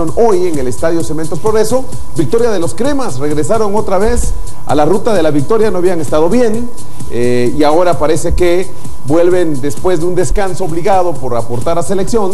hoy en el Estadio Cementos Progreso. Victoria de los Cremas, regresaron otra vez a la ruta de la victoria, no habían estado bien eh, y ahora parece que vuelven después de un descanso obligado por aportar a selección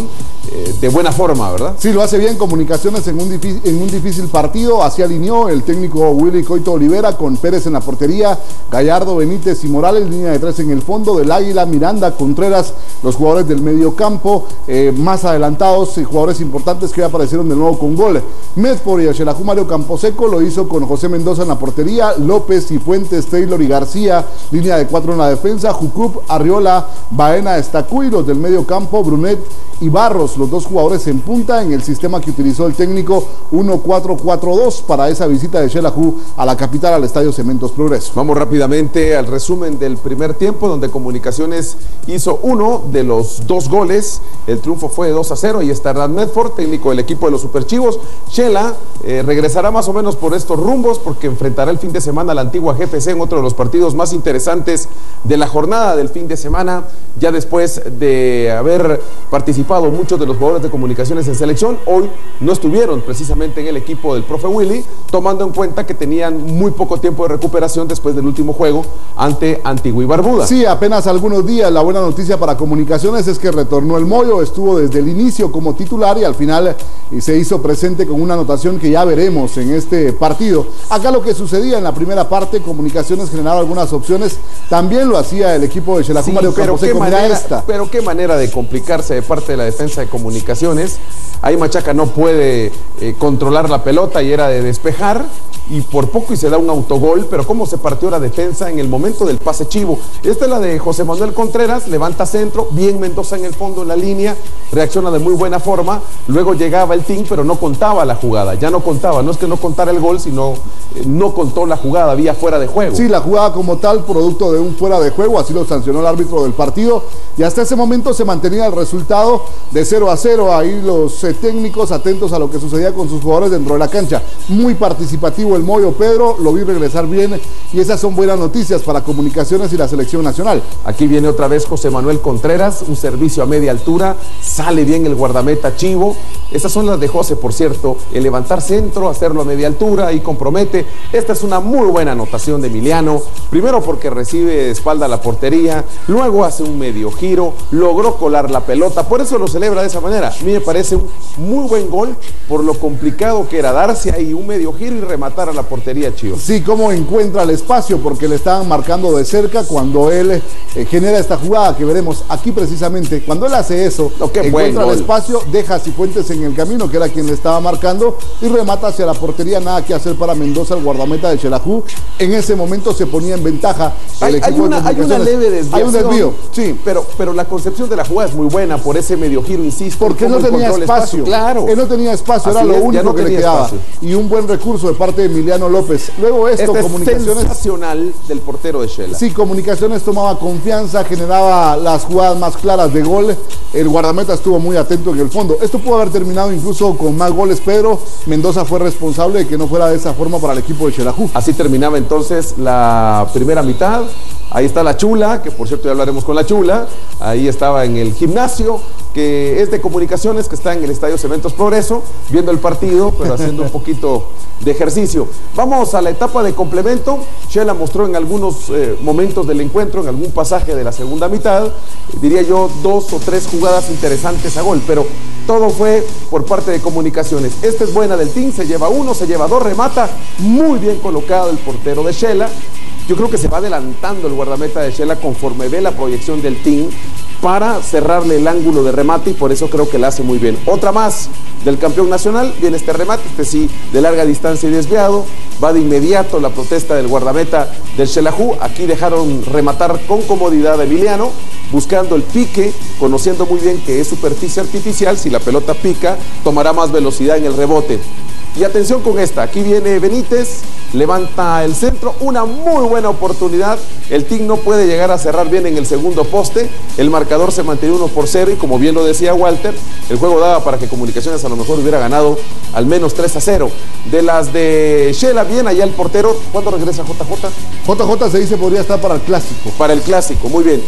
eh, de buena forma, ¿verdad? Sí, lo hace bien Comunicaciones en un, difícil, en un difícil partido, así alineó el técnico Willy Coito Olivera con Pérez en la portería, Gallardo, Benítez y Morales, línea de tres en el fondo, del Águila, Miranda, Contreras, los jugadores del medio campo, eh, más adelantados y jugadores importantes que aparecieron de nuevo con gol. Medford y el Xelajú Mario Camposeco lo hizo con José Mendoza en la portería, López y Fuentes, Taylor y García, línea de cuatro en la defensa, Jucup, Arriola, Baena, Estacuy, los del medio campo, Brunet y Barros, los dos jugadores en punta en el sistema que utilizó el técnico 1-4-4-2 para esa visita de Xelajú a la capital, al Estadio Cementos Progreso. Vamos rápidamente al resumen del primer tiempo, donde Comunicaciones hizo uno de los dos goles. El triunfo fue 2 a 0. y está Hernán Medford, técnico del equipo de los Superchivos. Chela eh, regresará más o menos por estos rumbos porque enfrentará el fin de semana a la antigua GFC en otro de los partidos más interesantes de la jornada del fin de semana, ya después de haber participado muchos de los jugadores de comunicaciones en selección, hoy no estuvieron precisamente en el equipo del profe Willy, tomando en cuenta que tenían muy poco tiempo de recuperación después del último juego ante Antigua y Barbuda. Sí, apenas algunos días. La buena noticia para comunicaciones es que retornó el Moyo, estuvo desde el inicio como titular y al final se hizo presente con una anotación que ya veremos en este partido. Acá lo que sucedía en la primera parte, comunicaciones generaba algunas opciones, también lo hacía el equipo de Xelajú Mario pero qué, manera, esta. pero qué manera de complicarse de parte de la defensa de comunicaciones. Ahí Machaca no puede eh, controlar la pelota y era de despejar y por poco y se da un autogol, pero cómo se partió la defensa en el momento del pase chivo. Esta es la de José Manuel Contreras, levanta centro, bien Mendoza en el fondo en la línea, reacciona de muy buena forma, luego llegaba el team, pero no contaba la jugada, ya no contaba, no es que no contara el gol, sino eh, no contó la jugada, había fuera de juego. Sí, la jugada como tal, producto de un fuera de juego, así lo sancionó el árbitro del partido, y hasta ese momento se mantenía el resultado de 0 a 0, ahí los eh, técnicos atentos a lo que sucedía con sus jugadores dentro de la cancha, muy participativo el Moyo Pedro, lo vi regresar bien y esas son buenas noticias para comunicaciones y la selección nacional. Aquí viene otra vez José Manuel Contreras, un servicio a media altura, sale bien el guardameta Chivo. Esas son las de José, por cierto, el levantar centro, hacerlo a media altura y compromete. Esta es una muy buena anotación de Emiliano, primero porque recibe de espalda la portería, luego hace un medio giro, logró colar la pelota, por eso lo celebra de esa manera. A mí me parece un muy buen gol por lo complicado que era darse ahí un medio giro y rematar a la portería Chivo. Sí, cómo encuentra el espacio, porque le estaban marcando de cerca cuando él eh, genera esta jugada que veremos aquí precisamente. Cuando él hace eso, encuentra el espacio, deja a Cifuentes en el camino, que era quien le estaba marcando, y remata hacia la portería. Nada que hacer para Mendoza, el guardameta de Chelajú. En ese momento se ponía en ventaja el hay, equipo una, hay una leve desviación. Hay un desvío, sí. Pero, pero la concepción de la jugada es muy buena por ese medio giro, insisto. Porque no tenía espacio. Claro. Él no tenía espacio, era lo único que le quedaba. Y un buen recurso de parte de Emiliano López. Luego esto, este comunicaciones. nacional del portero de Shela. Sí, comunicaciones tomaba confianza, generaba las jugadas más claras de gol. El guardameta estuvo muy atento en el fondo. Esto pudo haber terminado incluso con más goles, pero Mendoza fue responsable de que no fuera de esa forma para el equipo de Xelajú. Así terminaba entonces la primera mitad. Ahí está la Chula, que por cierto ya hablaremos con la Chula. Ahí estaba en el gimnasio, que es de comunicaciones, que está en el Estadio Cementos Progreso, viendo el partido, pero haciendo un poquito de ejercicio. Vamos a la etapa de complemento. Shela mostró en algunos eh, momentos del encuentro, en algún pasaje de la segunda mitad, diría yo, dos o tres jugadas interesantes a gol, pero todo fue por parte de comunicaciones. Esta es buena del team, se lleva uno, se lleva dos, remata muy bien colocado el portero de Shela. Yo creo que se va adelantando el guardameta de Shela conforme ve la proyección del team para cerrarle el ángulo de remate y por eso creo que la hace muy bien. Otra más del campeón nacional, viene este remate, este sí de larga distancia y desviado, va de inmediato la protesta del guardameta del Xelajú, aquí dejaron rematar con comodidad a Emiliano, buscando el pique, conociendo muy bien que es superficie artificial, si la pelota pica, tomará más velocidad en el rebote. Y atención con esta, aquí viene Benítez, levanta el centro, una muy buena oportunidad. El TIC no puede llegar a cerrar bien en el segundo poste. El marcador se mantiene 1 por 0 y como bien lo decía Walter, el juego daba para que Comunicaciones a lo mejor hubiera ganado al menos 3 a 0. De las de Shela, bien allá el portero. ¿Cuándo regresa JJ? JJ se dice podría estar para el clásico. Para el clásico, muy bien.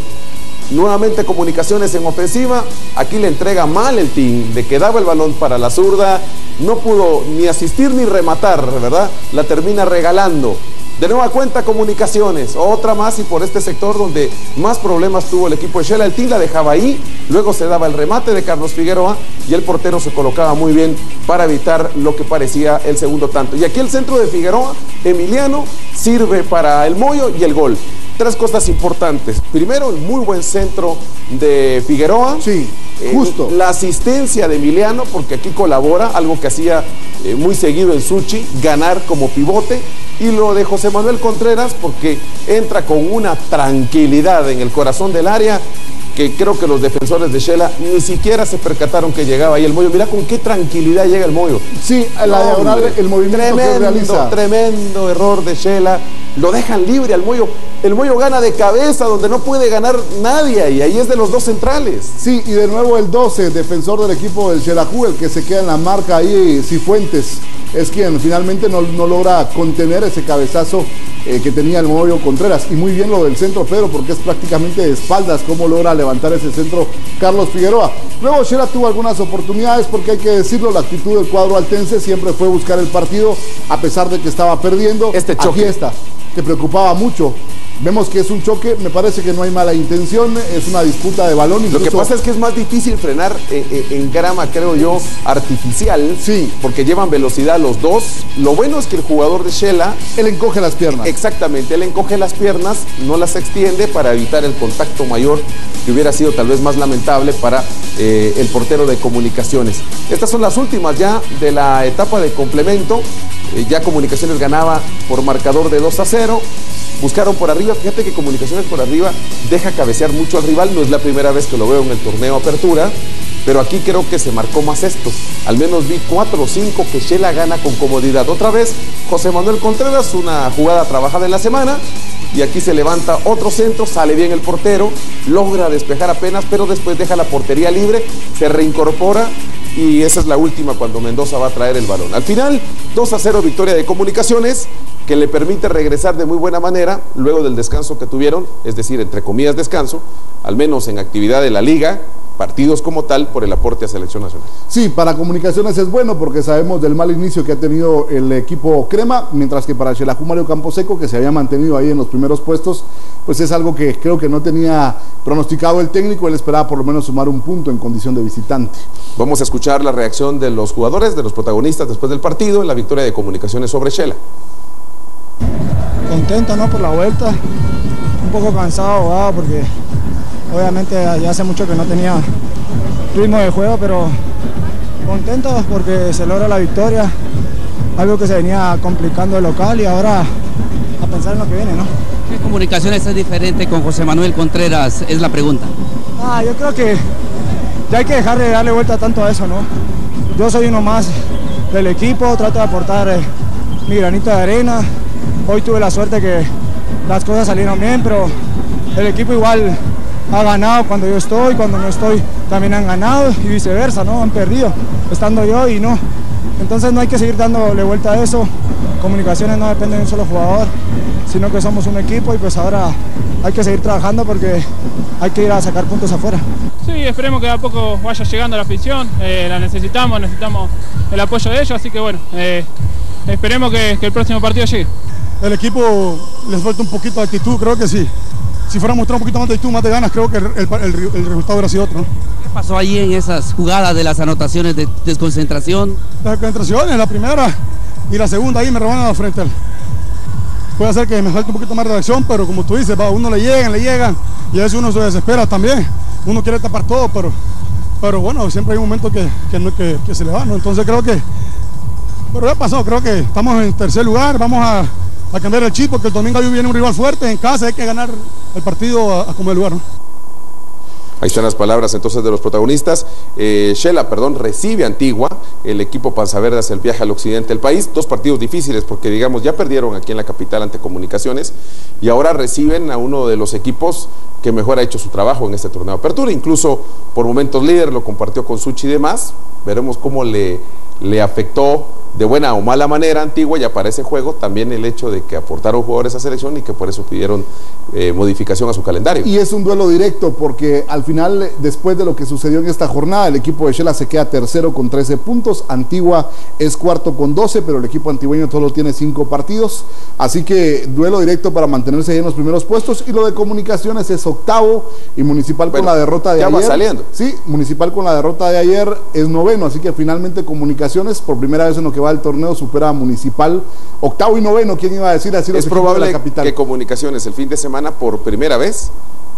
Nuevamente comunicaciones en ofensiva. Aquí le entrega mal el team. Le quedaba el balón para la zurda. No pudo ni asistir ni rematar, ¿verdad? La termina regalando. De nueva cuenta, comunicaciones, otra más y por este sector donde más problemas tuvo el equipo de Shela. El team la dejaba ahí, luego se daba el remate de Carlos Figueroa y el portero se colocaba muy bien para evitar lo que parecía el segundo tanto. Y aquí el centro de Figueroa, Emiliano, sirve para el mollo y el gol tres cosas importantes. Primero, el muy buen centro de Figueroa. Sí, eh, justo. la asistencia de Emiliano, porque aquí colabora, algo que hacía eh, muy seguido en Suchi, ganar como pivote. Y lo de José Manuel Contreras, porque entra con una tranquilidad en el corazón del área que creo que los defensores de Shela ni siquiera se percataron que llegaba ahí el Moyo. Mira con qué tranquilidad llega el Moyo. Sí, la diagonal, el movimiento tremendo, realiza. Tremendo error de Shela. Lo dejan libre al Moyo. El Moyo gana de cabeza donde no puede ganar nadie y ahí es de los dos centrales. Sí, y de nuevo el 12, defensor del equipo del Xelajú, el que se queda en la marca ahí, Cifuentes es quien finalmente no, logra contener ese cabezazo eh, que tenía el Moyo Contreras. Y muy bien lo del centro Pedro, porque es prácticamente de espaldas cómo logra levantar ese centro Carlos Figueroa. Luego Shela tuvo algunas oportunidades, porque hay que decirlo, la actitud del cuadro altense siempre fue buscar el partido, a pesar de que estaba perdiendo. Este choque. Aquí está, que preocupaba mucho. Vemos que es un choque, me parece que no hay mala intención, es una disputa de balón. Lo que pasa es que es más difícil frenar eh, eh, en grama, creo yo, artificial. Sí. Porque llevan velocidad los dos. Lo bueno es que el jugador de Shela... Él encoge las piernas. Exactamente, él encoge las piernas, no las extiende para evitar el contacto mayor que hubiera sido tal vez más lamentable para eh, el portero de comunicaciones. Estas son las últimas ya de la etapa de complemento. ya Comunicaciones ganaba por marcador de 2 a 0 buscaron por arriba. Fíjate que Comunicaciones por arriba deja cabecear mucho al rival. No es la primera vez que lo veo en el torneo Apertura. Pero aquí creo que se marcó más esto. Al menos vi cuatro o cinco que Shela gana con comodidad. Otra vez, José Manuel Contreras, una jugada trabajada en la semana. Y aquí se levanta otro centro, sale bien el portero, logra despejar apenas, pero después deja la portería libre, se reincorpora y esa es la última cuando Mendoza va a traer el balón. Al final, 2 a 0 victoria de Comunicaciones que le permite regresar de muy buena manera luego del descanso que tuvieron, es decir, entre comillas descanso, al menos en actividad de la liga, partidos como tal por el aporte a selección nacional. Sí, para comunicaciones es bueno porque sabemos del mal inicio que ha tenido el equipo Crema, mientras que para Xelajú Mario Camposeco, que se había mantenido ahí en los primeros puestos, pues es algo que creo que no tenía pronosticado el técnico, él esperaba por lo menos sumar un punto en condición de visitante. Vamos a escuchar la reacción de los jugadores, de los protagonistas después del partido en la victoria de comunicaciones sobre Shela contento ¿no? por la vuelta, un poco cansado porque obviamente ya hace mucho que no tenía ritmo de juego, pero contento porque se logra la victoria, algo que se venía complicando el local y ahora a pensar en lo que viene. ¿no? ¿Qué comunicaciones es diferente con José Manuel Contreras? Es la pregunta. Ah, yo creo que ya hay que dejar de darle vuelta tanto a eso, ¿no? Yo soy uno más del equipo, trato de aportar eh, mi granito de arena, Hoy tuve la suerte que las cosas salieron bien, pero el equipo igual ha ganado cuando yo estoy, cuando no estoy también han ganado y viceversa, ¿no? Han perdido, estando yo y no. Entonces no hay que seguir dándole vuelta a eso. Comunicaciones no dependen de un solo jugador, sino que somos un equipo y pues ahora hay que seguir trabajando porque hay que ir a sacar puntos afuera. Sí, esperemos que a poco vaya llegando la afición, eh, la necesitamos, necesitamos el apoyo de ellos, así que bueno, eh, esperemos que el próximo partido llegue el equipo les falta un poquito de actitud, creo que sí. Si fuera a mostrar un poquito más de actitud, más de ganas, creo que el, resultado hubiera sido otro. ¿Qué pasó ahí en esas jugadas de las anotaciones de desconcentración? Las desconcentraciones, la primera y la segunda ahí me robaron la frente. Puede ser que me falte un poquito más de reacción, pero como tú dices, a uno le llegan, le llegan y a veces uno se desespera también. Uno quiere tapar todo, pero, pero bueno, siempre hay un momento que, que, que se le va, ¿no? Entonces creo que, pero ya pasó, creo que estamos en tercer lugar, vamos a a cambiar el chip porque el domingo viene un rival fuerte en casa, hay que ganar el partido a, como el lugar. Ahí están las palabras entonces de los protagonistas. Eh, Shela, perdón, recibe Antigua, el equipo Panza hace el viaje al occidente del país. Dos partidos difíciles porque, digamos, ya perdieron aquí en la capital ante Comunicaciones y ahora reciben a uno de los equipos que mejor ha hecho su trabajo en este torneo de apertura. Incluso por momentos líder lo compartió con Suchi y demás. Veremos cómo le, le afectó de buena o mala manera Antigua ya para ese juego también el hecho de que aportaron jugadores a selección y que por eso pidieron eh, modificación a su calendario. Y es un duelo directo porque al final, después de lo que sucedió en esta jornada, el equipo de Shela se queda tercero con 13 puntos, Antigua es cuarto con 12, pero el equipo antigüeño solo tiene 5 partidos, así que duelo directo para mantenerse ahí en los primeros puestos y lo de comunicaciones es octavo y Municipal con la derrota de ya ayer. va saliendo. Sí, Municipal con la derrota de ayer es noveno, así que finalmente comunicaciones por primera vez en lo que va del torneo supera a Municipal octavo y noveno, ¿quién iba a decir así? es equipos de probable la capital. que Comunicaciones el fin de semana por primera vez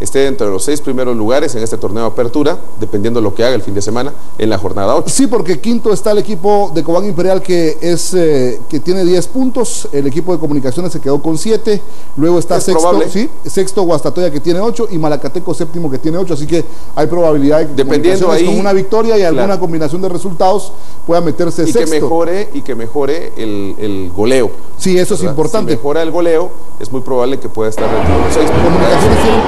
esté dentro de los seis primeros lugares en este torneo de apertura, dependiendo de lo que haga el fin de semana en la jornada 8. Sí, porque quinto está el equipo de Cobán Imperial que es eh, que tiene 10 puntos, el equipo de comunicaciones se quedó con 7, luego está Es sexto, probable. sí, sexto Guastatoya que tiene 8 y Malacateco séptimo que tiene 8, así que hay probabilidad de que Dependiendo ahí, con una victoria y alguna combinación de resultados pueda meterse Y que mejore, y que mejore el, el goleo. Sí, eso es importante. Si mejora el goleo, es muy probable que pueda estar dentro de los seis. Comunicaciones tiene-